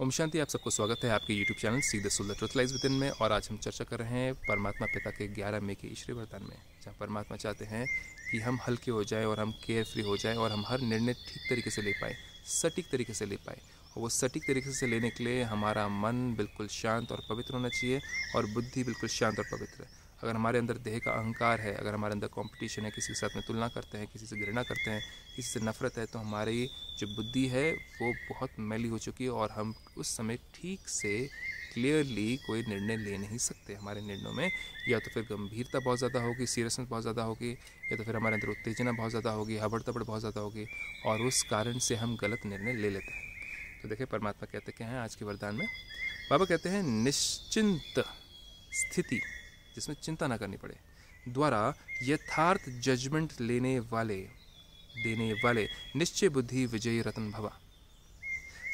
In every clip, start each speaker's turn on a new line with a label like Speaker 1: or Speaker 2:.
Speaker 1: ओम शांति, आप सबको स्वागत है आपके यूट्यूब चैनल सीधे सुल्द ट्रुथ लाइज विद इन में, और आज हम चर्चा कर रहे हैं परमात्मा पिता के 11 मई के ईश्वरी वरदान में, जहाँ परमात्मा चाहते हैं कि हम हल्के हो जाएँ और हम केयर फ्री हो जाएँ और हम हर निर्णय ठीक तरीके से ले पाएँ, सटीक तरीके से ले पाएँ। और वो सटीक तरीके से लेने के लिए हमारा मन बिल्कुल शांत और पवित्र होना चाहिए और बुद्धि बिल्कुल शांत और पवित्र। अगर हमारे अंदर देह का अहंकार है, अगर हमारे अंदर कंपटीशन है, किसी के साथ में तुलना करते हैं, किसी से घृणा करते हैं, किसी से नफरत है तो हमारी जो बुद्धि है, वो बहुत मैली हो चुकी है और हम उस समय ठीक से क्लियरली कोई निर्णय ले नहीं सकते हमारे निर्णयों में। या तो फिर गंभीरता बहुत ज़्यादा होगी सीरियसनेस बहुत ज़्यादा होगी, या तो फिर हमारे अंदर उत्तेजना बहुत ज़्यादा होगी हबड़ तबड़ बहुत ज़्यादा होगी और उस कारण से हम गलत निर्णय ले लेते हैं। तो देखिए, परमात्मा कहते क्या हैं आज के वरदान में? बाबा कहते हैं, निश्चिंत स्थिति। जिसमें चिंता ना करनी पड़े। द्वारा यथार्थ जजमेंट लेने वाले, देने वाले निश्चय बुद्धि विजयी रतन भवा।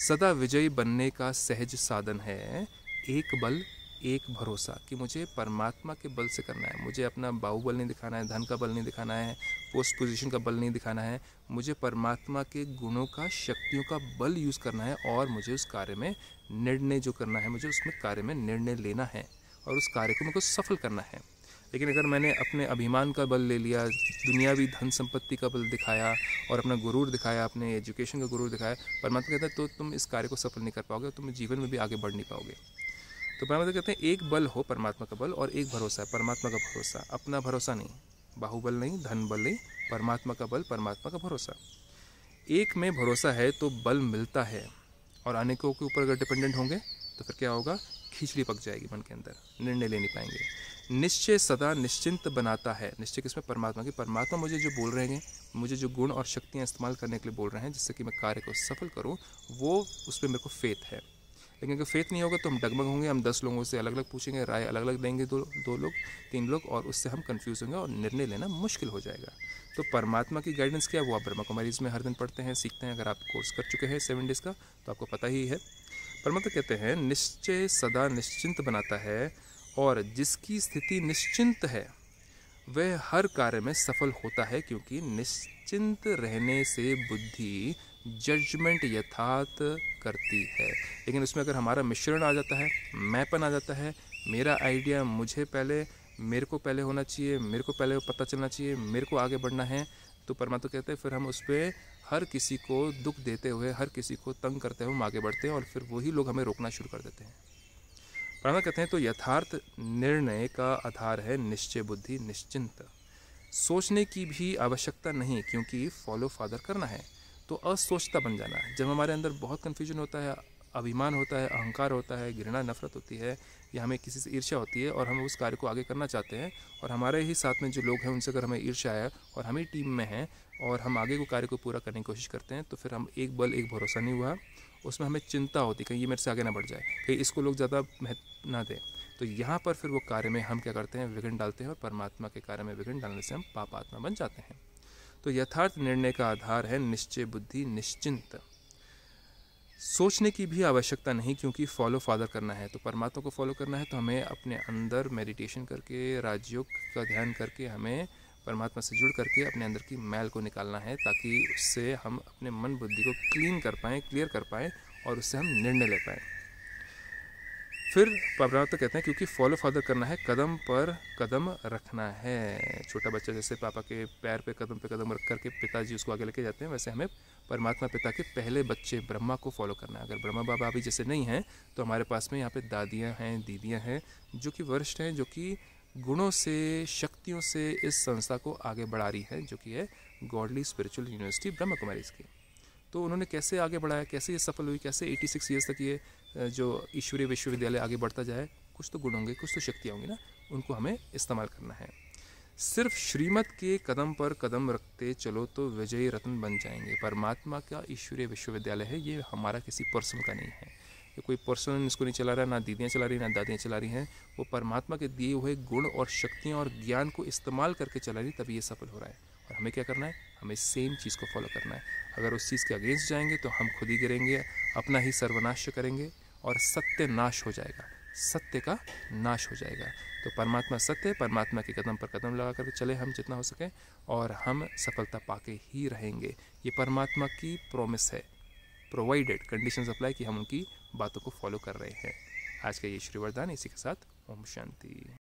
Speaker 1: सदा विजयी बनने का सहज साधन है एक बल, एक भरोसा कि मुझे परमात्मा के बल से करना है। मुझे अपना बाहुबल नहीं दिखाना है, धन का बल नहीं दिखाना है पोस्ट पोजीशन का बल नहीं दिखाना है। मुझे परमात्मा के गुणों का, शक्तियों का बल यूज़ करना है और मुझे उस कार्य में निर्णय जो करना है, मुझे उसमें कार्य में निर्णय लेना है। और उस कार्य को सफल करना है। लेकिन अगर मैंने अपने अभिमान का बल ले लिया, दुनियावी धन संपत्ति का बल दिखाया और अपना गुरूर दिखाया, अपने एजुकेशन का गुरूर दिखाया, परमात्मा कहता है तो तुम इस कार्य को सफल नहीं कर पाओगे तुम जीवन में भी आगे बढ़ नहीं पाओगे। तो परमात्मा कहते हैं, एक बल हो परमात्मा का बल और एक भरोसा है, परमात्मा का भरोसा। अपना भरोसा नहीं, बाहुबल नहीं, धन बल नहीं, परमात्मा का बल, परमात्मा का भरोसा। एक में भरोसा है तो बल मिलता है और अनेकों के ऊपर अगर डिपेंडेंट होंगे तो फिर क्या होगा? खिचड़ी पक जाएगी मन के अंदर, निर्णय ले नहीं पाएँगे। निश्चय सदा निश्चिंत बनाता है। निश्चय किसमें परमात्मा की। परमात्मा मुझे जो बोल रहे हैं, मुझे जो गुण और शक्तियाँ इस्तेमाल करने के लिए बोल रहे हैं, जिससे कि मैं कार्य को सफल करूँ, वो उस पर मेरे को फेथ है। लेकिन अगर फेथ नहीं होगा तो हम डगमग होंगे, हम दस लोगों से अलग अलग पूछेंगे, राय अलग अलग देंगे दो दो लोग, तीन लोग, और उससे हम कन्फ्यूज़ होंगे और निर्णय लेना मुश्किल हो जाएगा। तो परमात्मा की गाइडेंस क्या? है वो आप ब्रह्मा कुमारी में हर दिन पढ़ते हैं, सीखते हैं। अगर आप कोर्स कर चुके हैं सेवन डेज़ का तो आपको पता ही है। परमात्मा कहते हैं, निश्चय सदा निश्चिंत बनाता है और जिसकी स्थिति निश्चिंत है, वह हर कार्य में सफल होता है क्योंकि निश्चिंत रहने से बुद्धि जजमेंट यथार्थ करती है। लेकिन उसमें अगर हमारा मिश्रण आ जाता है, मैपन आ जाता है, मेरा आइडिया मुझे पहले, मेरे को पहले होना चाहिए, मेरे को पहले पता चलना चाहिए, मेरे को आगे बढ़ना है तो परमात्मा कहते हैं, फिर हम उस पर हर किसी को दुख देते हुए, हर किसी को तंग करते हुए हम आगे बढ़ते हैं और फिर वही लोग हमें रोकना शुरू कर देते हैं। प्राणा कहते हैं तो यथार्थ निर्णय का आधार है निश्चय बुद्धि, निश्चिंत। सोचने की भी आवश्यकता नहीं, क्योंकि फॉलो फादर करना है तो असोचता बन जाना है। जब हमारे अंदर बहुत कन्फ्यूज़न होता है अभिमान होता है, अहंकार होता है, घृणा, नफरत होती है, या हमें किसी से ईर्ष्या होती है और हम उस कार्य को आगे करना चाहते हैं और हमारे ही साथ में जो लोग हैं उनसे अगर हमें ईर्ष्या है और हम ही टीम में हैं और हम आगे को कार्य को पूरा करने की कोशिश करते हैं तो फिर हम एक बल, एक भरोसा नहीं हुआ। उसमें हमें चिंता होती कहीं ये मेरे से आगे ना बढ़ जाए कहीं इसको लोग ज़्यादा महत्व ना दें। तो यहाँ पर फिर वो कार्य में हम क्या करते हैं, विघ्न डालते हैं और परमात्मा के कार्य में विघ्न डालने से हम पाप आत्मा बन जाते हैं। तो यथार्थ निर्णय का आधार है निश्चय बुद्धि निश्चिंत। सोचने की भी आवश्यकता नहीं क्योंकि फॉलो फादर करना है तो परमात्मा को फॉलो करना है तो हमें अपने अंदर मेडिटेशन करके, राजयोग का ध्यान करके, हमें परमात्मा से जुड़ करके अपने अंदर की मैल को निकालना है, ताकि उससे हम अपने मन बुद्धि को क्लीन कर पाएँ क्लियर कर पाएँ, और उससे हम निर्णय ले पाएँ। फिर परमात्मा कहते हैं, क्योंकि फॉलो फादर करना है, कदम पर कदम रखना है। छोटा बच्चा जैसे पापा के पैर पे कदम पे कदम रख करके पिताजी उसको आगे लेके जाते हैं, वैसे हमें परमात्मा पिता के पहले बच्चे ब्रह्मा को फॉलो करना है। अगर ब्रह्मा बाबा अभी जैसे नहीं हैं तो हमारे पास में यहाँ पे दादियाँ हैं, दीदियाँ हैं, जो कि वरिष्ठ हैं, जो कि गुणों से, शक्तियों से इस संस्था को आगे बढ़ा रही है, जो कि है godly spiritual university Brahma Kumari की तो उन्होंने कैसे आगे बढ़ाया, कैसे ये सफल हुई, कैसे 86 ईयर्स तक ये जो ईश्वरीय विश्वविद्यालय आगे बढ़ता जाए, कुछ तो गुण होंगे, कुछ तो शक्तियाँ होंगी ना, उनको हमें इस्तेमाल करना है। सिर्फ़ श्रीमत के कदम पर कदम रखते चलो तो विजयी रत्न बन जाएँगे। परमात्मा का ईश्वरीय विश्वविद्यालय है, ये हमारा किसी पर्सन का नहीं है। ये कोई पर्सन इसको नहीं चला रहा, ना दीदियाँ चला रही, ना दादियाँ चला रही हैं, वो परमात्मा के दिए हुए गुण और शक्तियाँ और ज्ञान को इस्तेमाल करके चला रही, तभी ये सफल हो रहा है। और हमें क्या करना है? हमें सेम चीज़ को फॉलो करना है। अगर उस चीज़ के अगेंस्ट जाएँगे तो हम खुद ही गिरेंगे, अपना ही सर्वनाश करेंगे और सत्य नाश हो जाएगा। सत्य का नाश हो जाएगा। तो परमात्मा सत्य परमात्मा के कदम पर कदम लगा कर चले हम जितना हो सके और हम सफलता पाके ही रहेंगे। ये परमात्मा की प्रोमिस है। प्रोवाइडेड कंडीशन अप्लाई कि हम उनकी बातों को फॉलो कर रहे हैं। आज का ये श्री वरदान इसी के साथ ओम शांति।